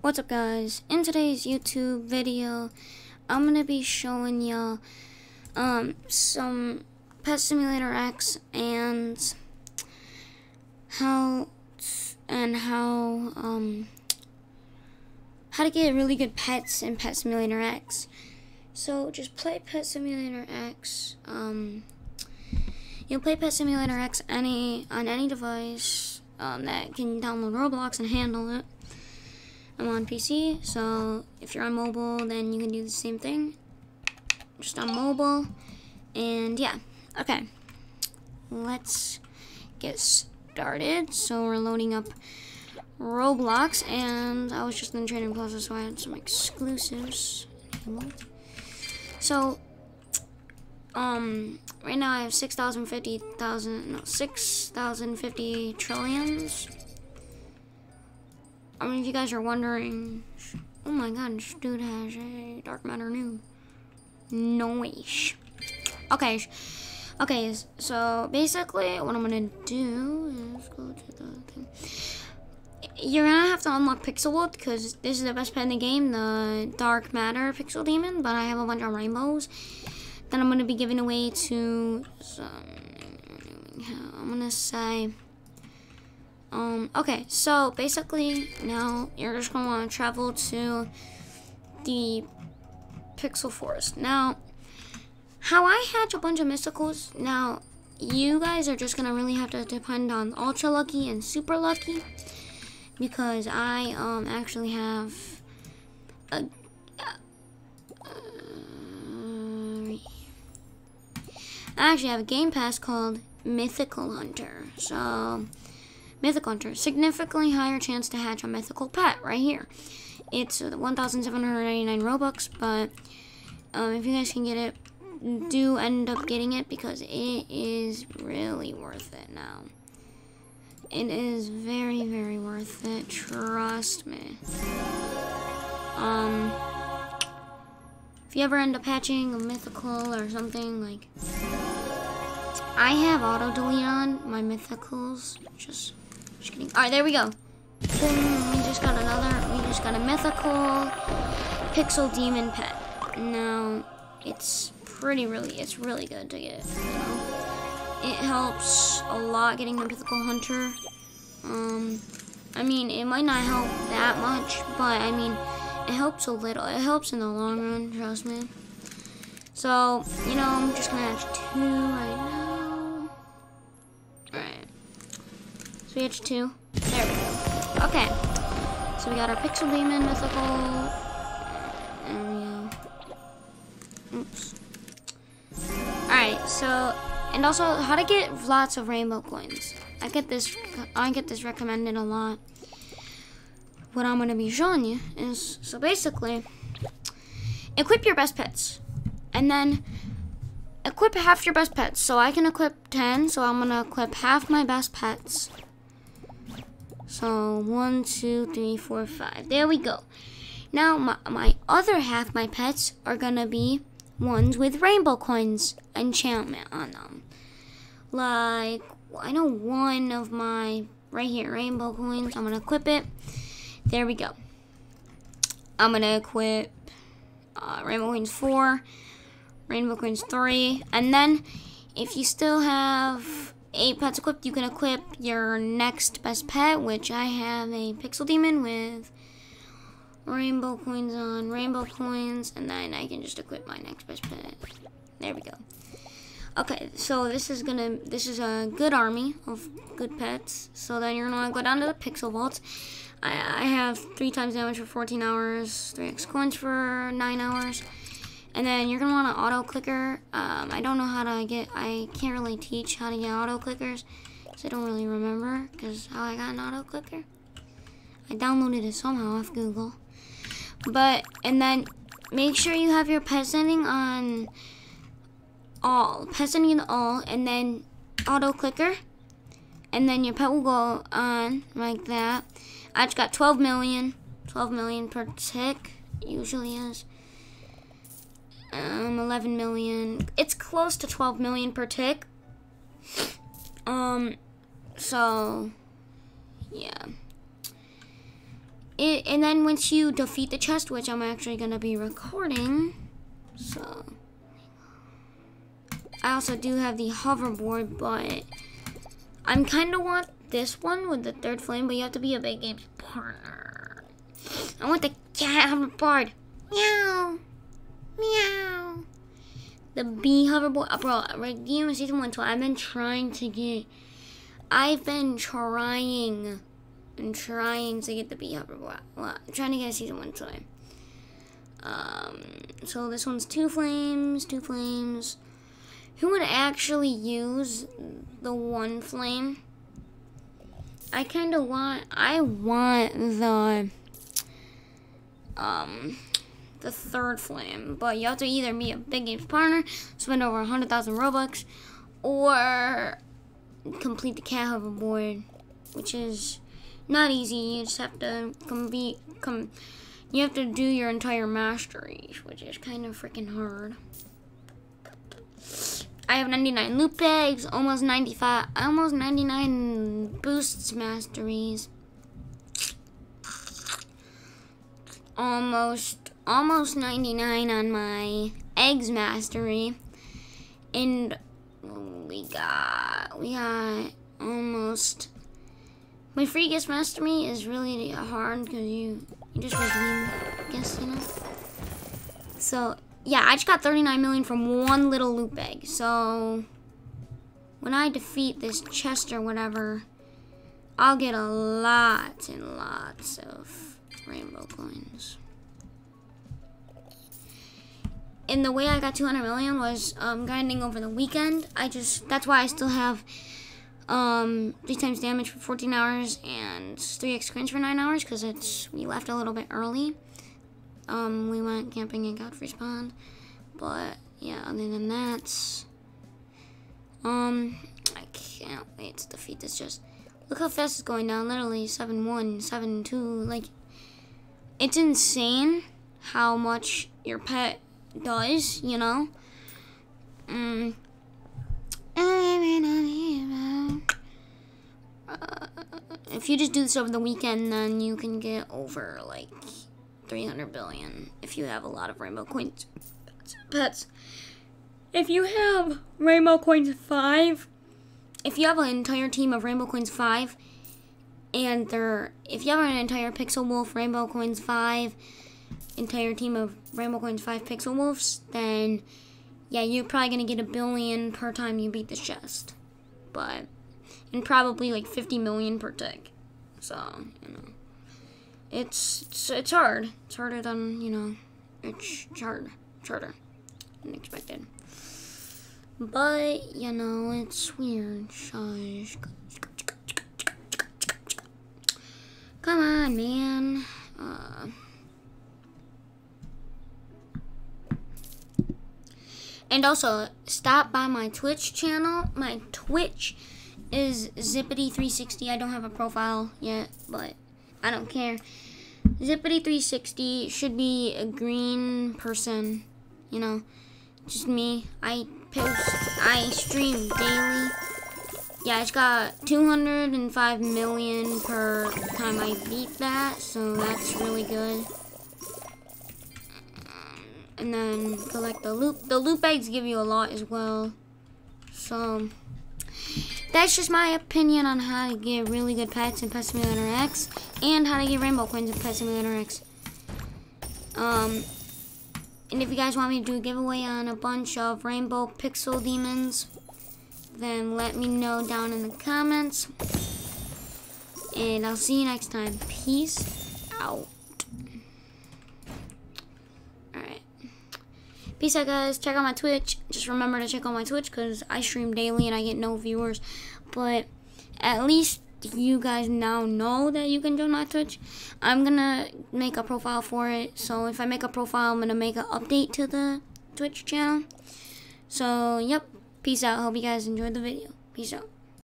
What's up guys? In today's YouTube video, I'm going to be showing y'all um, some Pet Simulator X and how and how um, how to get really good pets in Pet Simulator X. So just play Pet Simulator X. Um, you'll play Pet Simulator X any on any device um, that can download Roblox and handle it. I'm on PC, so if you're on mobile, then you can do the same thing. Just on mobile. And yeah, okay. Let's get started. So we're loading up Roblox, and I was just in the trading plaza, so I had some exclusives. So, um, right now I have 6,050,000, no, 6,050 trillions. I mean, if you guys are wondering, oh my god, this dude has a dark matter new. Noise. Okay, okay, so basically what I'm gonna do is go to the thing. You're gonna have to unlock Pixelwood because this is the best pet in the game, the Dark Matter Pixel Demon, but I have a bunch of rainbows that I'm gonna be giving away to some, I'm gonna say, um, okay, so basically now you're just gonna wanna travel to the Pixel Forest. Now, how I hatch a bunch of mysticals, now you guys are just gonna really have to depend on ultra lucky and super lucky because I um actually have a uh, actually have a game pass called Mythical Hunter. So Mythical Hunter, significantly higher chance to hatch a mythical pet right here. It's 1,799 Robux, but um, if you guys can get it, do end up getting it because it is really worth it now. It is very, very worth it. Trust me. Um, if you ever end up hatching a mythical or something, like, I have auto delete on my mythicals. Just just kidding. All right, there we go. Boom, we just got another, we just got a mythical pixel demon pet. Now, it's pretty really, it's really good to get. It helps a lot getting the mythical hunter. Um, I mean, it might not help that much, but I mean, it helps a little. It helps in the long run, trust me. So, you know, I'm just gonna hatch two right now. We hatched two. There we go. Okay. So we got our Pixel Demon Mythical. And we go. Oops. Alright, so and also how to get lots of rainbow coins. I get this I get this recommended a lot. What I'm gonna be showing you is so basically equip your best pets. And then equip half your best pets. So I can equip 10, so I'm gonna equip half my best pets. So one, two, three, four, five. There we go. Now my, my other half, my pets, are gonna be ones with rainbow coins enchantment on them. Like, I know one of my, right here, rainbow coins. I'm gonna equip it. There we go. I'm gonna equip uh, rainbow coins 4, rainbow coins 3, and then if you still have eight pets equipped, you can equip your next best pet, which I have a Pixel Demon with rainbow coins on rainbow coins, and then I can just equip my next best pet. There we go. Okay, so this is gonna this is a good army of good pets. So then you're gonna wanna go down to the pixel vaults. I, I have three times damage for 14 hours, three X coins for nine hours. And then you're gonna want an auto clicker. Um, I don't know how to get, I can't really teach how to get auto clickers because I don't really remember because how I got an auto clicker. I downloaded it somehow off Google. But, and then make sure you have your pet setting on all, pet setting in all, and then auto clicker. And then your pet will go on like that. I just got 12 million, 12 million per tick, usually is um, 11 million. It's close to 12 million per tick. Um, so, yeah. it, and then once you defeat the chest, which I'm actually gonna be recording, so I also do have the hoverboard, but I'm kind of want this one with the third flame, but you have to be a big games partner. I want the cat hoverboard. Meow. Meow. The bee hoverboard. Uh, bro, redeem season one. So I've been trying to get. I've been trying and trying to get the bee hoverboard. Well, trying to get a season one toy. Um, so this one's two flames, two flames. Who would actually use the one flame? I kind of want, I want the, um, the third flame. But you have to either be a big games partner, spend over 100,000 Robux, or complete the cat hoverboard, which is not easy. You just have to compete, come, you have to do your entire mastery, which is kind of freaking hard. I have 99 loot bags, almost 95, almost 99 boosts masteries. Almost, almost 99 on my eggs mastery. And we got, we got almost, my free guest mastery is really hard because you, you just redeem guess, you know? So yeah, I just got 39 million from one little loot bag. So when I defeat this chest or whatever, I'll get a lot and lots of rainbow coins. And the way I got 200 million was um, grinding over the weekend. I just, that's why I still have um, 3 times damage for 14 hours and 3x coins for 9 hours because it's, we left a little bit early. Um, we went camping and got respawned. But, yeah, other than that, um, I can't wait to defeat this just. Look how fast it's going down, literally 7-1, 7-2, like, it's insane how much your pet does, you know? Mm. Uh, if you just do this over the weekend, then you can get over, like, 300 billion if you have a lot of rainbow coins pets. If you have rainbow coins 5, if you have an entire team of rainbow coins 5 and they're if you have an entire pixel wolf rainbow coins 5 entire team of rainbow coins 5 pixel wolves, then yeah, you're probably going to get a billion per time you beat this chest. But and probably like 50 million per tick. So, you know it's, it's it's hard. It's harder than you know. It's hard, harder than expected. But you know, it's weird. Shush. Come on, man. Uh, and also, stop by my Twitch channel. My Twitch is Zippity360. I don't have a profile yet, but I don't care. Zippity360 should be a green person, you know, just me. I post, I stream daily. Yeah, it's got 205 million per time I beat that, so that's really good. And then collect the loot. The loot bags give you a lot as well. So, that's just my opinion on how to get really good pets in Pet Simulator X and how to get rainbow coins in Pet Simulator X. Um, and if you guys want me to do a giveaway on a bunch of rainbow pixel demons, then let me know down in the comments. And I'll see you next time. Peace out. Alright. Peace out, guys. Check out my Twitch. Just remember to check out my Twitch because I stream daily and I get no viewers. But at least you guys now know that you can join my Twitch. I'm gonna make a profile for it. So if I make a profile, I'm gonna make an update to the Twitch channel. So, yep. Peace out. Hope you guys enjoyed the video. Peace out.